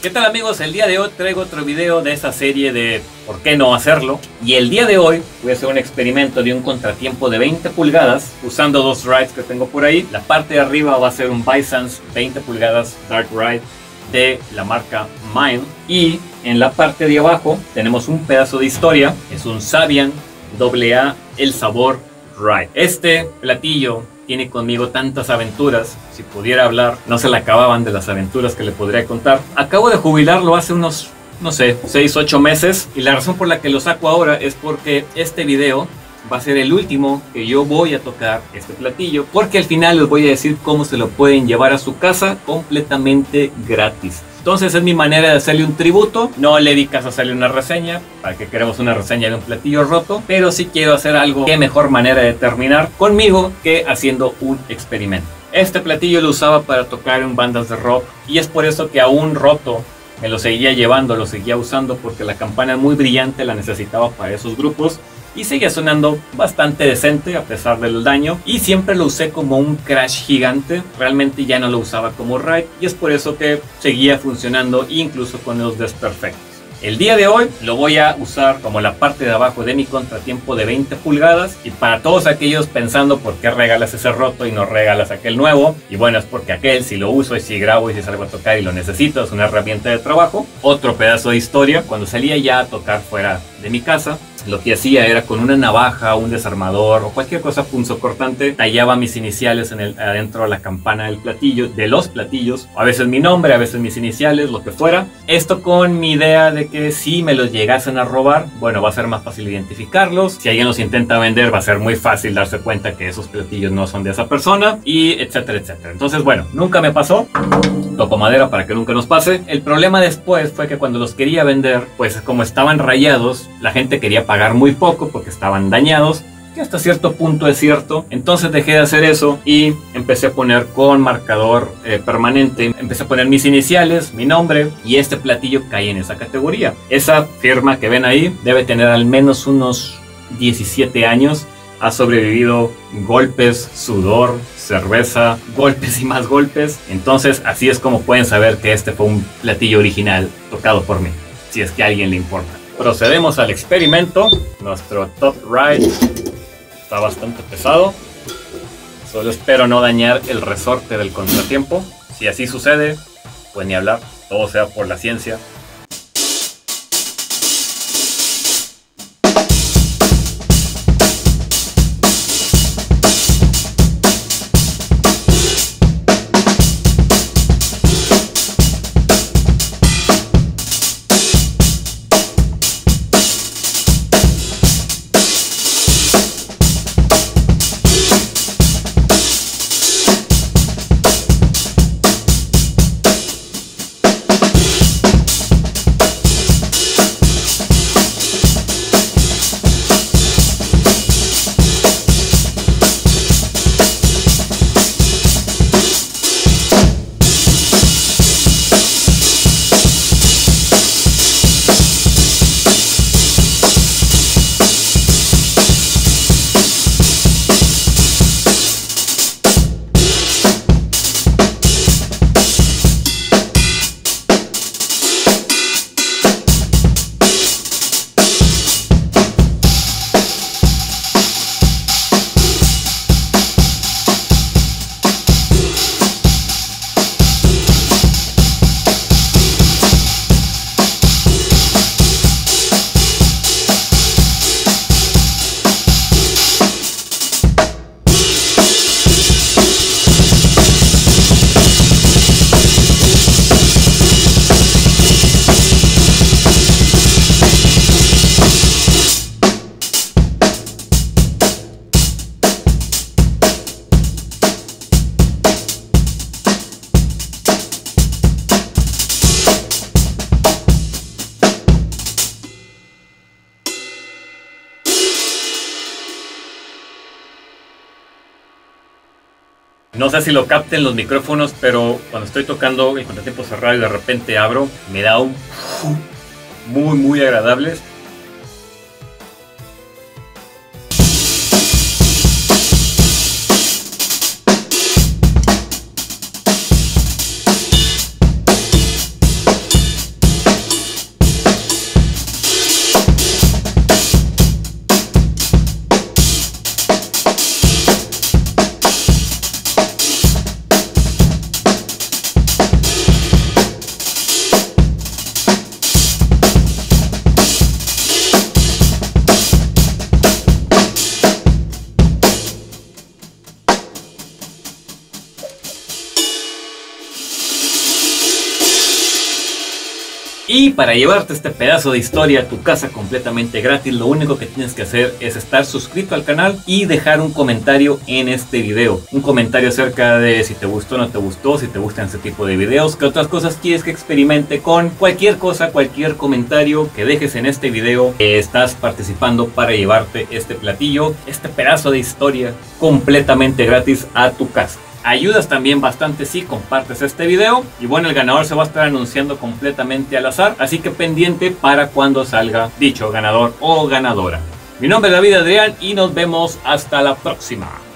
¿Qué tal amigos? El día de hoy traigo otro video de esta serie de ¿por qué no hacerlo? Y el día de hoy voy a hacer un experimento de un contratiempo de 20 pulgadas usando dos rides que tengo por ahí. La parte de arriba va a ser un Bisons 20 pulgadas Dark Ride de la marca Mine. Y en la parte de abajo tenemos un pedazo de historia. Es un Sabian AA El Sabor Ride. Este platillo tiene conmigo tantas aventuras. Si pudiera hablar, no se le acababan de las aventuras que le podría contar. Acabo de jubilarlo hace unos, no sé, 6, 8 meses. Y la razón por la que lo saco ahora es porque este video va a ser el último que yo voy a tocar este platillo. Porque al final les voy a decir cómo se lo pueden llevar a su casa completamente gratis. Entonces es mi manera de hacerle un tributo. No le di caso a hacerle una reseña, para que queremos una reseña de un platillo roto, pero sí quiero hacer algo. Qué mejor manera de terminar conmigo que haciendo un experimento. Este platillo lo usaba para tocar en bandas de rock y es por eso que aún roto me lo seguía llevando, lo seguía usando porque la campana muy brillante la necesitaba para esos grupos y seguía sonando bastante decente a pesar del daño y siempre lo usé como un crash gigante, realmente ya no lo usaba como ride y es por eso que seguía funcionando incluso con los desperfectos. El día de hoy lo voy a usar como la parte de abajo de mi contratiempo de 20 pulgadas y para todos aquellos pensando por qué regalas ese roto y no regalas aquel nuevo y bueno es porque aquel si lo uso y si grabo y si salgo a tocar y lo necesito es una herramienta de trabajo. Otro pedazo de historia cuando salía ya a tocar fuera de mi casa lo que hacía era con una navaja, un desarmador o cualquier cosa punzocortante, tallaba mis iniciales en el, adentro de la campana del platillo, de los platillos, a veces mi nombre, a veces mis iniciales, lo que fuera. Esto con mi idea de que si me los llegasen a robar, bueno, va a ser más fácil identificarlos. Si alguien los intenta vender, va a ser muy fácil darse cuenta que esos platillos no son de esa persona y etcétera, etcétera. Entonces, bueno, nunca me pasó. Toco madera para que nunca nos pase. El problema después fue que cuando los quería vender, pues como estaban rayados, la gente quería pagar muy poco porque estaban dañados, que hasta cierto punto es cierto. Entonces dejé de hacer eso y empecé a poner con marcador eh, permanente, empecé a poner mis iniciales, mi nombre y este platillo cae en esa categoría. Esa firma que ven ahí debe tener al menos unos 17 años. Ha sobrevivido golpes, sudor, cerveza, golpes y más golpes. Entonces así es como pueden saber que este fue un platillo original tocado por mí, si es que a alguien le importa. Procedemos al experimento. Nuestro top ride está bastante pesado. Solo espero no dañar el resorte del contratiempo. Si así sucede, pues ni hablar. Todo sea por la ciencia. No sé si lo capten los micrófonos, pero cuando estoy tocando el contratiempo cerrado y de repente abro, me da un muy, muy agradable. Y para llevarte este pedazo de historia a tu casa completamente gratis, lo único que tienes que hacer es estar suscrito al canal y dejar un comentario en este video. Un comentario acerca de si te gustó o no te gustó, si te gustan este tipo de videos, qué otras cosas quieres que experimente con cualquier cosa, cualquier comentario que dejes en este video estás participando para llevarte este platillo, este pedazo de historia completamente gratis a tu casa. Ayudas también bastante si compartes este video. Y bueno, el ganador se va a estar anunciando completamente al azar. Así que pendiente para cuando salga dicho ganador o ganadora. Mi nombre es David Adrián y nos vemos hasta la próxima.